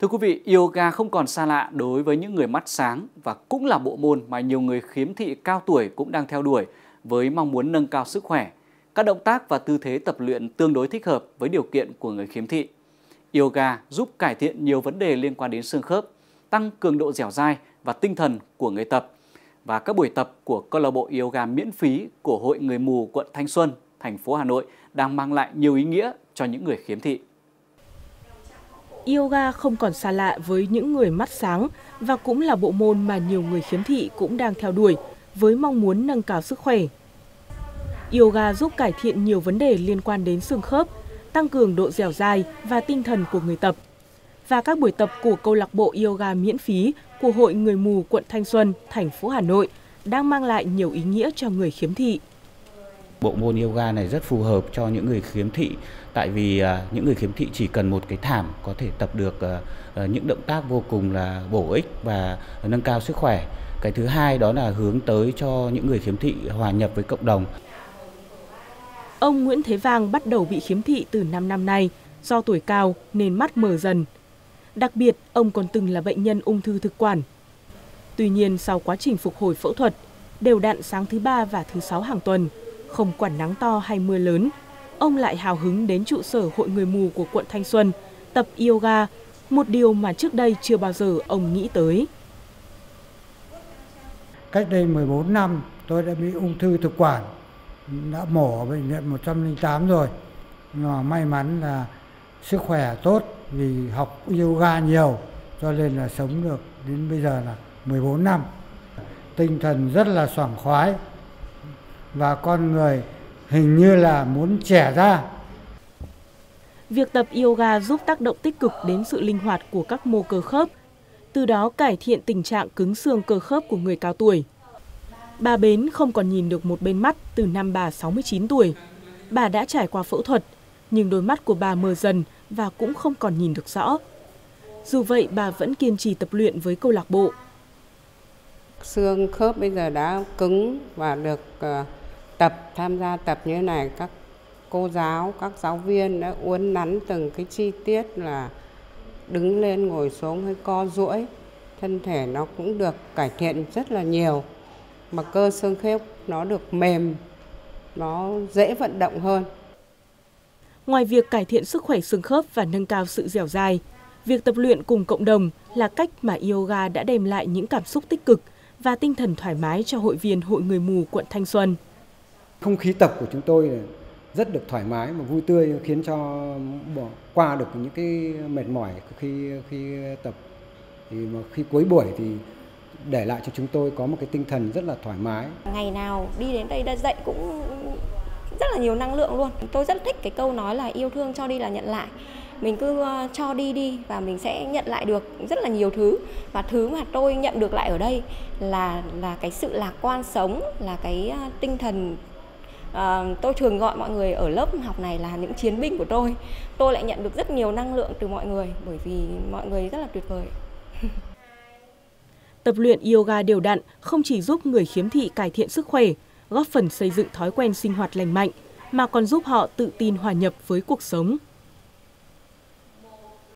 Thưa quý vị, yoga không còn xa lạ đối với những người mắt sáng và cũng là bộ môn mà nhiều người khiếm thị cao tuổi cũng đang theo đuổi với mong muốn nâng cao sức khỏe. Các động tác và tư thế tập luyện tương đối thích hợp với điều kiện của người khiếm thị. Yoga giúp cải thiện nhiều vấn đề liên quan đến xương khớp, tăng cường độ dẻo dai và tinh thần của người tập. Và các buổi tập của câu lạc bộ yoga miễn phí của Hội Người mù quận Thanh Xuân, thành phố Hà Nội đang mang lại nhiều ý nghĩa cho những người khiếm thị. Yoga không còn xa lạ với những người mắt sáng và cũng là bộ môn mà nhiều người khiếm thị cũng đang theo đuổi với mong muốn nâng cao sức khỏe. Yoga giúp cải thiện nhiều vấn đề liên quan đến xương khớp, tăng cường độ dẻo dai và tinh thần của người tập. Và các buổi tập của câu lạc bộ yoga miễn phí của Hội Người mù quận Thanh Xuân, thành phố Hà Nội đang mang lại nhiều ý nghĩa cho người khiếm thị. Bộ môn yoga này rất phù hợp cho những người khiếm thị tại vì à, những người khiếm thị chỉ cần một cái thảm có thể tập được à, à, những động tác vô cùng là bổ ích và nâng cao sức khỏe. Cái thứ hai đó là hướng tới cho những người khiếm thị hòa nhập với cộng đồng. Ông Nguyễn Thế Vang bắt đầu bị khiếm thị từ 5 năm nay do tuổi cao nên mắt mờ dần. Đặc biệt, ông còn từng là bệnh nhân ung thư thực quản. Tuy nhiên, sau quá trình phục hồi phẫu thuật, đều đặn sáng thứ ba và thứ sáu hàng tuần, không quản nắng to hay mưa lớn, ông lại hào hứng đến trụ sở Hội Người Mù của quận Thanh Xuân tập yoga, một điều mà trước đây chưa bao giờ ông nghĩ tới. Cách đây 14 năm, tôi đã bị ung thư thực quản, đã mổ ở bệnh viện 108 rồi. Mà may mắn là sức khỏe tốt vì học yoga nhiều cho nên là sống được đến bây giờ là 14 năm. Tinh thần rất là sảng khoái và con người hình như là muốn trẻ ra. Việc tập yoga giúp tác động tích cực đến sự linh hoạt của các mô cơ khớp, từ đó cải thiện tình trạng cứng xương cơ khớp của người cao tuổi. Bà Bến không còn nhìn được một bên mắt từ năm bà 69 tuổi. Bà đã trải qua phẫu thuật, nhưng đôi mắt của bà mờ dần và cũng không còn nhìn được rõ. Dù vậy, bà vẫn kiên trì tập luyện với câu lạc bộ. Xương khớp bây giờ đã cứng và được uh, tập, tham gia tập như thế này, các cô giáo, các giáo viên đã uốn nắn từng cái chi tiết là đứng lên, ngồi xuống hay co duỗi, thân thể nó cũng được cải thiện rất là nhiều mà cơ xương khớp nó được mềm, nó dễ vận động hơn ngoài việc cải thiện sức khỏe xương khớp và nâng cao sự dẻo dai, việc tập luyện cùng cộng đồng là cách mà yoga đã đem lại những cảm xúc tích cực và tinh thần thoải mái cho hội viên Hội Người Mù quận Thanh Xuân. Không khí tập của chúng tôi rất được thoải mái và vui tươi khiến cho bỏ qua được những cái mệt mỏi khi khi tập thì mà khi cuối buổi thì để lại cho chúng tôi có một cái tinh thần rất là thoải mái. Ngày nào đi đến đây đã dạy cũng rất là nhiều năng lượng luôn. Tôi rất thích cái câu nói là yêu thương cho đi là nhận lại. Mình cứ ờ, cho đi đi và mình sẽ nhận lại được rất là nhiều thứ. Và thứ mà tôi nhận được lại ở đây là là cái sự lạc quan sống, là cái ờ, tinh thần À, tôi thường gọi mọi người ở lớp học này là những chiến binh của tôi. Tôi lại nhận được rất nhiều năng lượng từ mọi người bởi vì mọi người rất là tuyệt vời. Tập luyện yoga đều đặn không chỉ giúp người khiếm thị cải thiện sức khỏe, góp phần xây dựng thói quen sinh hoạt lành mạnh, mà còn giúp họ tự tin hòa nhập với cuộc sống.